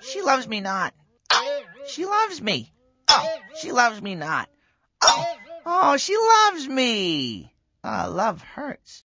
she loves me not. Oh, she loves me. Oh, she loves me not. Oh, oh, she loves me. Ah, love hurts.